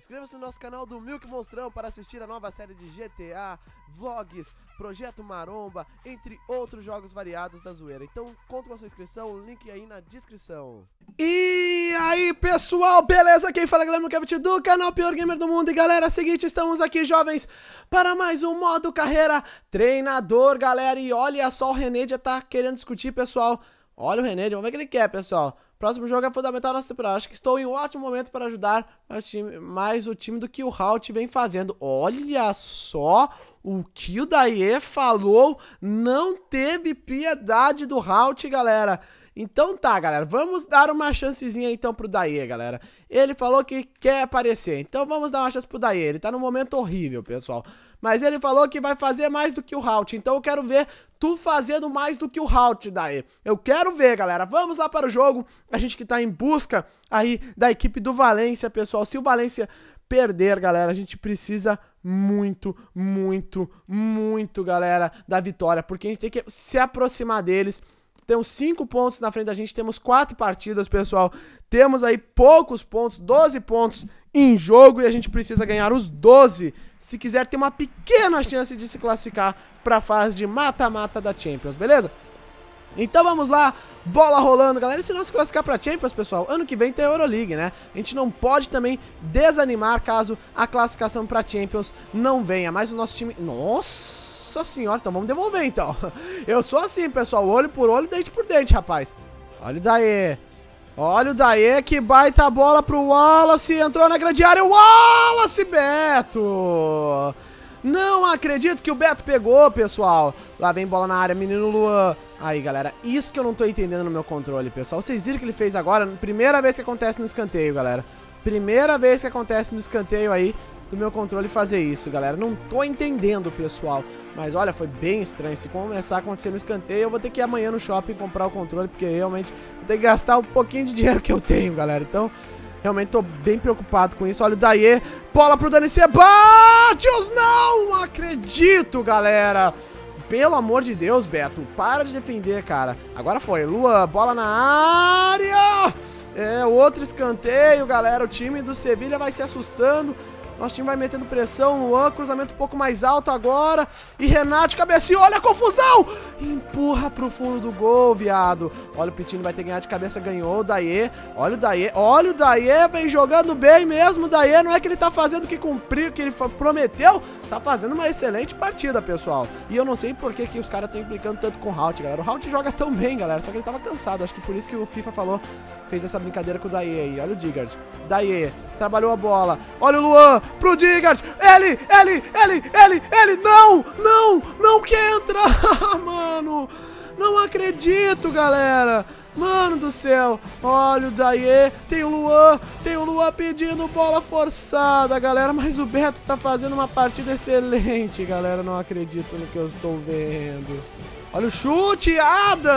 Inscreva-se no nosso canal do Milk Monstrão para assistir a nova série de GTA, vlogs, Projeto Maromba, entre outros jogos variados da zoeira. Então, conta com a sua inscrição, link aí na descrição. E aí, pessoal, beleza? Quem fala é Guilherme Kevin do canal Pior Gamer do Mundo. E galera, é seguinte, estamos aqui, jovens, para mais um modo carreira treinador, galera. E olha só, o René já tá querendo discutir, pessoal. Olha o René, vamos ver o que ele quer, pessoal. Próximo jogo é fundamental nossa temporada. Acho que estou em um ótimo momento para ajudar mais, time, mais o time do que o Halt vem fazendo. Olha só o que o Daie falou. Não teve piedade do Halt, galera. Então tá, galera, vamos dar uma chancezinha então pro Daie, galera. Ele falou que quer aparecer, então vamos dar uma chance pro Daie. Ele tá num momento horrível, pessoal. Mas ele falou que vai fazer mais do que o Halt, então eu quero ver tu fazendo mais do que o Halt, Daie. Eu quero ver, galera. Vamos lá para o jogo. A gente que tá em busca aí da equipe do Valência, pessoal. Se o Valência perder, galera, a gente precisa muito, muito, muito, galera, da vitória, porque a gente tem que se aproximar deles temos 5 pontos na frente da gente, temos 4 partidas, pessoal. Temos aí poucos pontos, 12 pontos em jogo e a gente precisa ganhar os 12 se quiser ter uma pequena chance de se classificar para a fase de mata-mata da Champions, beleza? Então vamos lá, bola rolando, galera. E se não se classificar pra Champions, pessoal, ano que vem tem a Euroleague, né? A gente não pode também desanimar caso a classificação pra Champions não venha. Mas o nosso time... Nossa! Senhora, então vamos devolver então. Eu sou assim, pessoal, olho por olho, dente por dente, rapaz. Olha o Daê. Olha o Daê, que baita bola pro Wallace, entrou na grande área, Wallace Beto! Não acredito que o Beto pegou, pessoal. Lá vem bola na área, menino Luan. Aí, galera, isso que eu não tô entendendo no meu controle, pessoal. Vocês viram que ele fez agora? Primeira vez que acontece no escanteio, galera. Primeira vez que acontece no escanteio aí do meu controle fazer isso, galera. Não tô entendendo, pessoal. Mas olha, foi bem estranho. Se começar a acontecer no escanteio, eu vou ter que ir amanhã no shopping comprar o controle, porque realmente vou ter que gastar um pouquinho de dinheiro que eu tenho, galera. Então, realmente tô bem preocupado com isso. Olha o Daie, bola pro Dani Sebatios! Não acredito, galera! Pelo amor de Deus, Beto, para de defender, cara. Agora foi, Lua, bola na área! É, outro escanteio, galera. O time do Sevilha vai se assustando. Nosso time vai metendo pressão. Luan, cruzamento um pouco mais alto agora. E Renato, cabeceou. Olha a confusão! Empurra pro fundo do gol, viado. Olha, o Pitino vai ter que ganhar de cabeça. Ganhou o Daê. Olha o Daê. Olha o Daê. Vem jogando bem mesmo. O Daê não é que ele tá fazendo o que cumpriu, que ele prometeu. Tá fazendo uma excelente partida, pessoal. E eu não sei por que, que os caras estão implicando tanto com o Halt, galera. O Halt joga tão bem, galera. Só que ele tava cansado. Acho que por isso que o FIFA falou, fez essa brincadeira com o Daê aí. Olha o Digard. Daê. Trabalhou a bola. Olha o Luan pro Digard. Ele, ele, ele, ele, ele. Não, não, não que entra. Mano, não acredito, galera. Mano do céu, olha o Daie, tem o Luan, tem o Luan pedindo bola forçada, galera, mas o Beto tá fazendo uma partida excelente, galera, não acredito no que eu estou vendo. Olha o chute, Adam!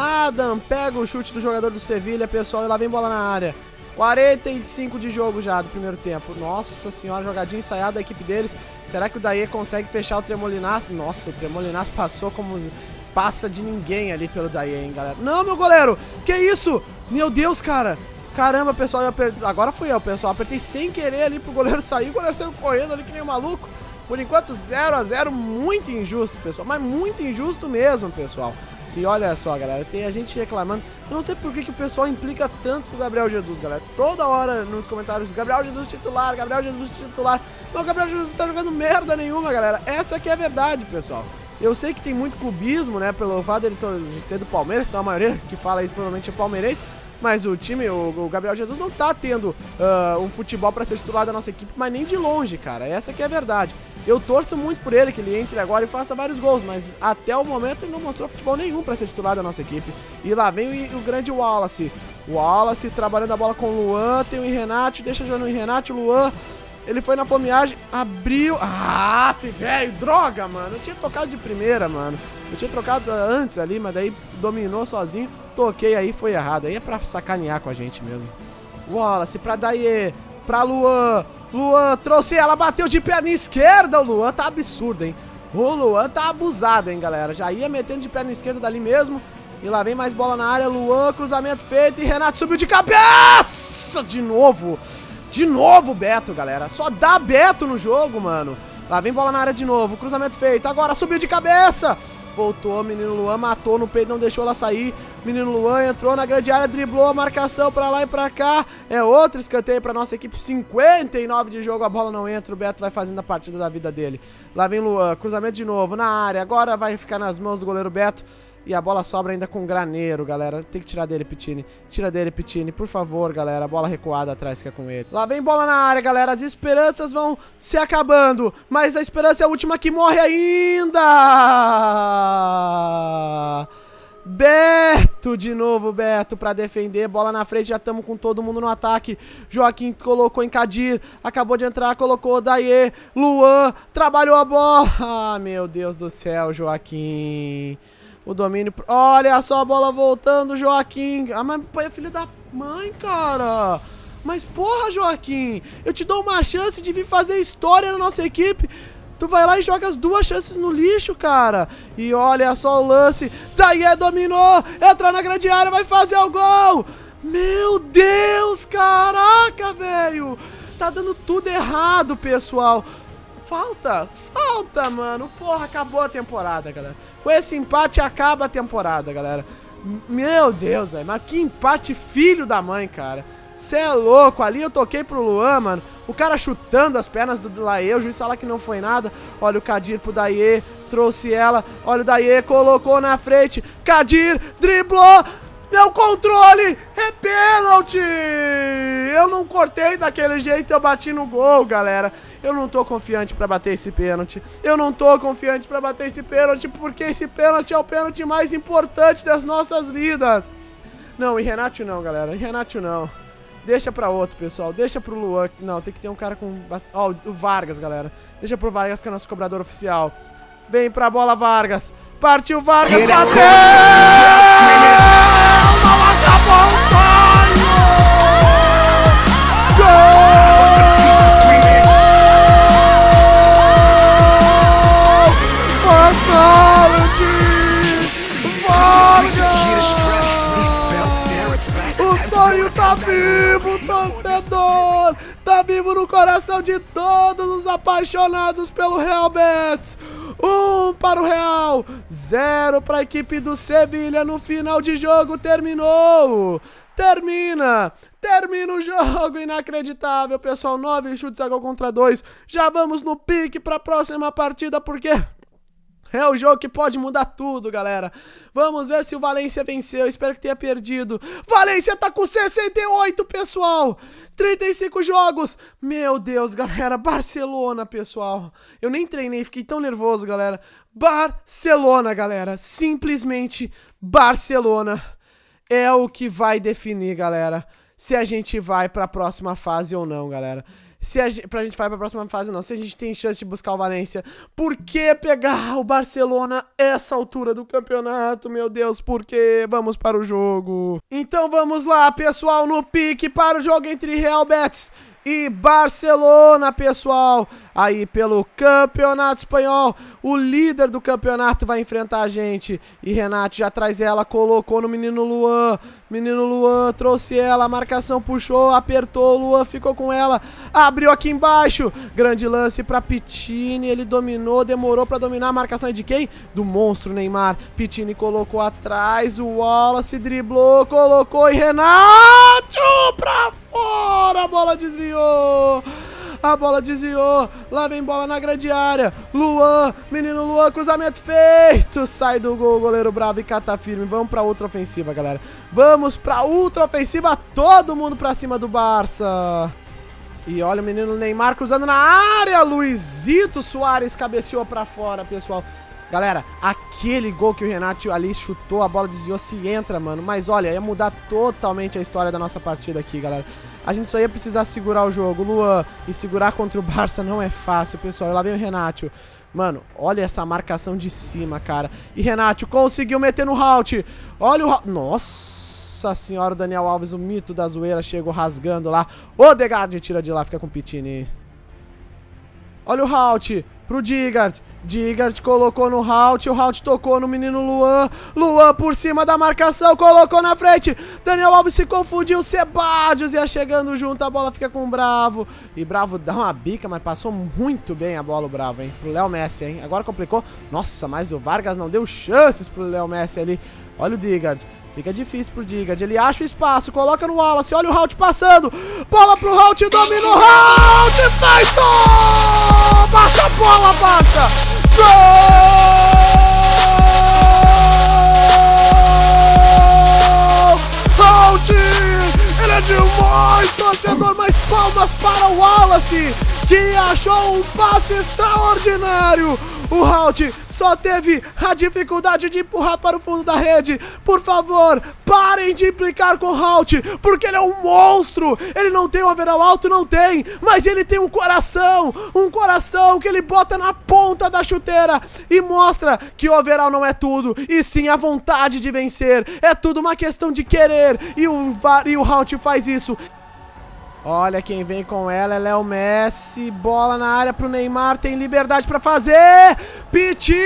Adam pega o chute do jogador do Sevilha, pessoal, e lá vem bola na área. 45 de jogo já do primeiro tempo. Nossa senhora, jogadinha ensaiada da equipe deles. Será que o Daí consegue fechar o Tremolinas? Nossa, o Tremolinas passou como passa de ninguém ali pelo Daí, hein, galera. Não, meu goleiro! Que isso? Meu Deus, cara! Caramba, pessoal, aper... agora fui eu, pessoal. Apertei sem querer ali pro goleiro sair. O goleiro saiu correndo ali que nem um maluco. Por enquanto, 0 a 0 muito injusto, pessoal. Mas muito injusto mesmo, pessoal. E olha só, galera, tem a gente reclamando. Eu não sei por que, que o pessoal implica tanto com o Gabriel Jesus, galera. Toda hora nos comentários, Gabriel Jesus titular, Gabriel Jesus titular. Mas o Gabriel Jesus não tá jogando merda nenhuma, galera. Essa aqui é a verdade, pessoal. Eu sei que tem muito clubismo, né, pelo fato dele ser do Palmeiras, então a maioria que fala isso provavelmente é palmeirense. Mas o time, o, o Gabriel Jesus não tá tendo uh, um futebol para ser titular da nossa equipe, mas nem de longe, cara. Essa que é a verdade. Eu torço muito por ele, que ele entre agora e faça vários gols, mas até o momento ele não mostrou futebol nenhum para ser titular da nossa equipe. E lá vem o, o grande Wallace. O Wallace trabalhando a bola com o Luan, tem o Renato, deixa jogando o Renato, Luan. Ele foi na fomeagem, abriu. Ah, velho, droga, mano. Eu tinha tocado de primeira, mano. Eu tinha trocado antes ali, mas daí dominou sozinho. Toquei aí, foi errado. Aí é pra sacanear com a gente mesmo. Wallace pra Daie, pra Luan. Luan trouxe ela, bateu de perna esquerda. O Luan tá absurdo, hein? O Luan tá abusado, hein, galera. Já ia metendo de perna esquerda dali mesmo. E lá vem mais bola na área, Luan, cruzamento feito e Renato subiu de cabeça de novo. De novo Beto, galera. Só dá Beto no jogo, mano. Lá vem bola na área de novo, cruzamento feito. Agora subiu de cabeça. Voltou, menino Luan matou no peito, não deixou ela sair. Menino Luan entrou na grande área, driblou a marcação pra lá e pra cá. É outro escanteio pra nossa equipe. 59 de jogo, a bola não entra. O Beto vai fazendo a partida da vida dele. Lá vem Luan, cruzamento de novo na área. Agora vai ficar nas mãos do goleiro Beto. E a bola sobra ainda com graneiro, galera. Tem que tirar dele, Pitini. Tira dele, Pitini, por favor, galera. A bola recuada atrás fica com ele. Lá vem bola na área, galera. As esperanças vão se acabando. Mas a esperança é a última que morre ainda. Beto de novo, Beto, pra defender. Bola na frente, já estamos com todo mundo no ataque. Joaquim colocou em Kadir. Acabou de entrar, colocou Daie. Luan trabalhou a bola. Ah, meu Deus do céu, Joaquim. O domínio. Olha só a bola voltando, Joaquim. Ah, mas é filho da mãe, cara. Mas porra, Joaquim, eu te dou uma chance de vir fazer história na nossa equipe. Tu vai lá e joga as duas chances no lixo, cara. E olha só o lance. Taie dominou. Entrou na grande área, vai fazer o gol. Meu Deus, caraca, velho. Tá dando tudo errado, pessoal. Falta, falta, mano. Porra, acabou a temporada, galera. Com esse empate acaba a temporada, galera. Meu Deus, velho. Mas que empate filho da mãe, cara. Cê é louco. Ali eu toquei pro Luan, mano. O cara chutando as pernas do Laie. O juiz fala que não foi nada. Olha o Kadir pro Daie. Trouxe ela. Olha o Daie. Colocou na frente. Kadir driblou. Meu controle é pênalti! Eu não cortei daquele jeito, eu bati no gol, galera. Eu não tô confiante pra bater esse pênalti. Eu não tô confiante pra bater esse pênalti, porque esse pênalti é o pênalti mais importante das nossas vidas. Não, e Renato não, galera. E Renato não. Deixa pra outro, pessoal. Deixa pro Luan. Não, tem que ter um cara com... Ó, oh, o Vargas, galera. Deixa pro Vargas, que é nosso cobrador oficial. Vem pra bola, Vargas. Partiu Vargas, bateu! Tá vivo, torcedor! Tá vivo no coração de todos os apaixonados pelo Real Betis! Um para o Real, zero para a equipe do Sevilha no final de jogo. Terminou! Termina! Termina o jogo, inacreditável, pessoal. Nove chutes a gol contra dois. Já vamos no pique para a próxima partida, porque é o jogo que pode mudar tudo, galera. Vamos ver se o Valência venceu. Espero que tenha perdido. Valência tá com 68, pessoal. 35 jogos. Meu Deus, galera. Barcelona, pessoal. Eu nem treinei, fiquei tão nervoso, galera. Barcelona, galera. Simplesmente Barcelona é o que vai definir, galera, se a gente vai para a próxima fase ou não, galera se a gente, pra gente vai pra próxima fase, não. Se a gente tem chance de buscar o Valência, por que pegar o Barcelona essa altura do campeonato? Meu Deus, por que? Vamos para o jogo. Então vamos lá, pessoal, no pique para o jogo entre Real Betis e Barcelona, pessoal. Aí pelo Campeonato Espanhol, o líder do campeonato vai enfrentar a gente. E Renato já traz ela, colocou no menino Luan. Menino Luan trouxe ela, a marcação puxou, apertou, Luan ficou com ela, abriu aqui embaixo. Grande lance para Pitini, ele dominou, demorou para dominar a marcação de quem? Do monstro Neymar. Pitini colocou atrás, o Wallace driblou, colocou e Renato pra fora, a bola desviou. A bola desviou. Lá vem bola na grande área. Luan, menino Luan, cruzamento feito. Sai do gol, goleiro bravo e cata firme. Vamos pra outra ofensiva, galera. Vamos pra outra ofensiva. Todo mundo pra cima do Barça. E olha o menino Neymar cruzando na área. Luizito Soares cabeceou pra fora, pessoal. Galera, aquele gol que o Renato ali chutou, a bola desviou, se entra, mano. Mas olha, ia mudar totalmente a história da nossa partida aqui, galera. A gente só ia precisar segurar o jogo. Luan, e segurar contra o Barça não é fácil, pessoal. E lá vem o Renato. Mano, olha essa marcação de cima, cara. E Renato conseguiu meter no halt. Olha o... Nossa senhora, o Daniel Alves, o mito da zoeira, chegou rasgando lá. O Degard tira de lá, fica com o Pitini. Olha o halt. pro Digard. Digard colocou no Halt, o Halt tocou no menino Luan. Luan por cima da marcação, colocou na frente. Daniel Alves se confundiu, Sebadios ia chegando junto, a bola fica com o Bravo. E Bravo dá uma bica, mas passou muito bem a bola o Bravo, hein? Pro Léo Messi, hein? Agora complicou. Nossa, mas o Vargas não deu chances pro Léo Messi ali. Olha o Digard. Fica difícil pro Digard. Ele acha o espaço, coloca no Wallace. Olha o Halt passando. Bola pro Halt, domina o Halt. Feito! Baixa a bola, baixa! Gol! Halt! Ele é demais, torcedor, mas palmas para o Wallace, que achou um passe extraordinário. O Halt só teve a dificuldade de empurrar para o fundo da rede. Por favor, parem de implicar com o Halt, porque ele é um monstro. Ele não tem um overall alto, não tem, mas ele tem um coração, um coração que ele bota na ponta da chuteira e mostra que o overall não é tudo, e sim a vontade de vencer. É tudo uma questão de querer, e o, e o Halt faz isso. Olha quem vem com ela, é Léo Messi, bola na área pro Neymar, tem liberdade pra fazer, Pitini!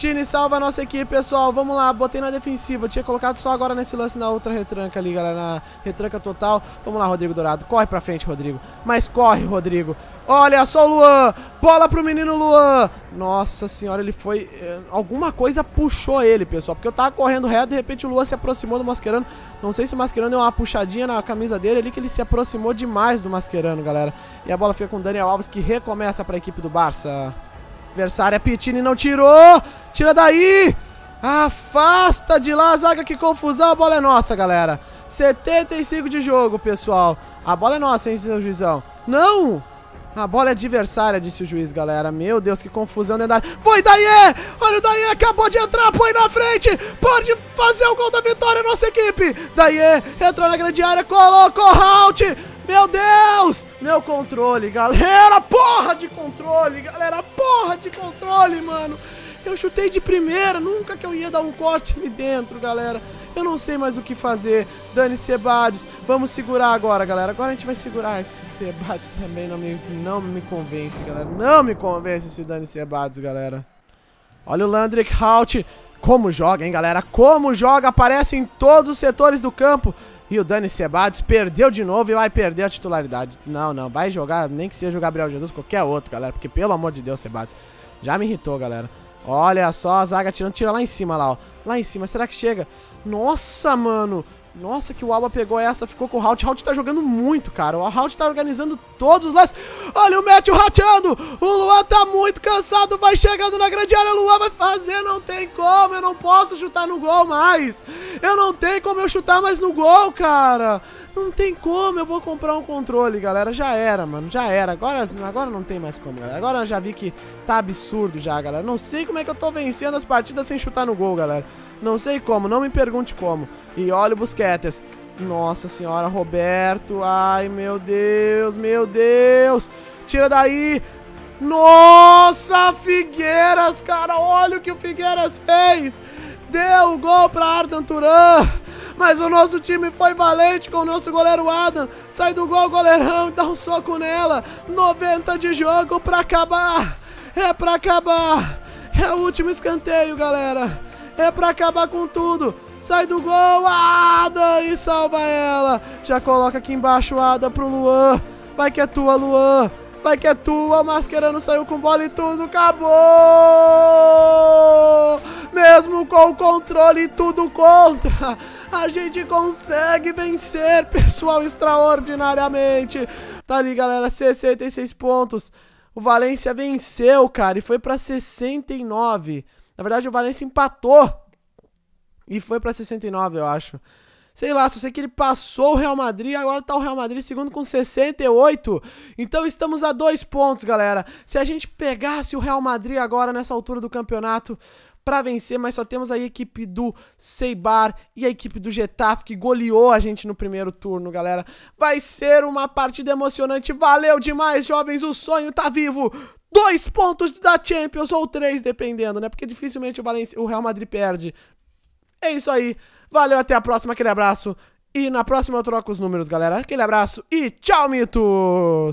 Pitini salva a nossa equipe, pessoal, vamos lá, botei na defensiva, tinha colocado só agora nesse lance na outra retranca ali, galera, na retranca total, vamos lá, Rodrigo Dourado, corre pra frente, Rodrigo, mas corre, Rodrigo, olha só o Luan, bola pro menino Luan, nossa senhora, ele foi, eh, alguma coisa puxou ele, pessoal, porque eu tava correndo reto, de repente o Luan se aproximou do Mascherano, não sei se o Mascherano deu uma puxadinha na camisa dele ali, que ele se aproximou demais do Mascherano, galera, e a bola fica com o Daniel Alves, que recomeça pra equipe do Barça. Adversária, Pitini não tirou. Tira daí. Afasta de lá a zaga, que confusão. A bola é nossa, galera. 75 de jogo, pessoal. A bola é nossa, hein, seu juizão. Não! A bola é adversária, disse o juiz, galera. Meu Deus, que confusão área. Foi Daie! Olha o Daie, acabou de entrar, põe na frente. Pode fazer o gol da vitória, nossa equipe. Daie entrou na grande área, colocou Halt. Meu Deus! Meu controle, galera! Porra de controle, galera! Porra de controle, mano! Eu chutei de primeira, nunca que eu ia dar um corte ali dentro, galera. Eu não sei mais o que fazer. Dani Sebadios, vamos segurar agora, galera. Agora a gente vai segurar esse Sebadios também. Não me, não me convence, galera. Não me convence esse Dani Sebadios, galera. Olha o Landrick Halt. Como joga, hein, galera? Como joga, aparece em todos os setores do campo. E o Dani Cebados perdeu de novo e vai perder a titularidade. Não, não, vai jogar, nem que seja o Gabriel Jesus, qualquer outro, galera. Porque, pelo amor de Deus, Cebados, já me irritou, galera. Olha só a zaga tirando, tira lá em cima, lá, ó. Lá em cima, será que chega? Nossa, mano. Nossa, que o Alba pegou essa, ficou com o Halt. O Halt tá jogando muito, cara. O Halt tá organizando todos os lances. Olha o Matthew rateando. O Luan tá muito cansado, vai chegando na grande área. O Luan vai fazer, não tem como. Eu não posso chutar no gol mais. Eu não tenho como eu chutar mais no gol, cara. Não tem como, eu vou comprar um controle, galera. Já era, mano, já era. Agora, agora não tem mais como, galera. Agora eu já vi que tá absurdo já, galera. Não sei como é que eu tô vencendo as partidas sem chutar no gol, galera. Não sei como, não me pergunte como. E olha o Busquets. Nossa senhora, Roberto. Ai, meu Deus, meu Deus. Tira daí. Nossa, Figueiras, cara. Olha o que o Figueiras fez. Deu o gol pra Ardan Turan. Mas o nosso time foi valente com o nosso goleiro Adam. Sai do gol, goleirão, dá um soco nela. 90 de jogo pra acabar. É pra acabar. É o último escanteio, galera. É pra acabar com tudo. Sai do gol, Ada, e salva ela. Já coloca aqui embaixo Ada pro Luan. Vai que é tua, Luan. Vai que é tua, Mascherano saiu com bola e tudo, acabou! Mesmo com o controle tudo contra, a gente consegue vencer, pessoal, extraordinariamente. Tá ali, galera, 66 pontos. O Valência venceu, cara, e foi pra 69. Na verdade, o Valência empatou e foi pra 69, eu acho. Sei lá, só sei que ele passou o Real Madrid, agora tá o Real Madrid segundo com 68. Então estamos a dois pontos, galera. Se a gente pegasse o Real Madrid agora nessa altura do campeonato para vencer, mas só temos a equipe do Seibar e a equipe do Getafe que goleou a gente no primeiro turno, galera. Vai ser uma partida emocionante. Valeu demais, jovens. O sonho tá vivo. Dois pontos da Champions ou três, dependendo, né? Porque dificilmente o, Valencia, o Real Madrid perde. É isso aí. Valeu, até a próxima, aquele abraço. E na próxima eu troco os números, galera. Aquele abraço e tchau, mitos!